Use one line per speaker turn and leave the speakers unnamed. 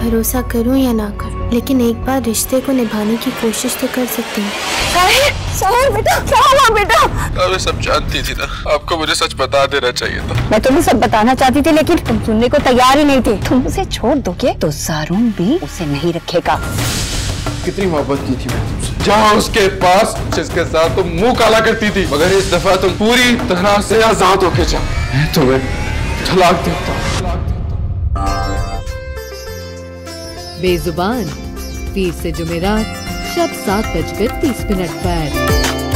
भरोसा करूँ या ना करूँ लेकिन एक बार रिश्ते को निभाने की कोशिश तो कर सकती हूँ।
बेटा क्या हुआ बेटा?
मैं सब जानती थी ना। आपको मुझे सच बता देना चाहिए था।
मैं तुम्हें सब बताना चाहती थी लेकिन तुम सुनने को तैयार ही नहीं थे। तुम उसे छोड़ दोगे तो सारून भी उसे नहीं रखेगा।
कितनी मोहब्बत की थी मैं तुमसे। जहाँ उसके पास जिसके साथ तुम मुँह काला करती थी मगर इस दफ़ा तुम पूरी तरह से आज़ाद होके जाओ। मैं तुम्हें तलाक देता हूँ।
बेजुबान तीस से जुमेरात शब सात बजकर तीस मिनट पर।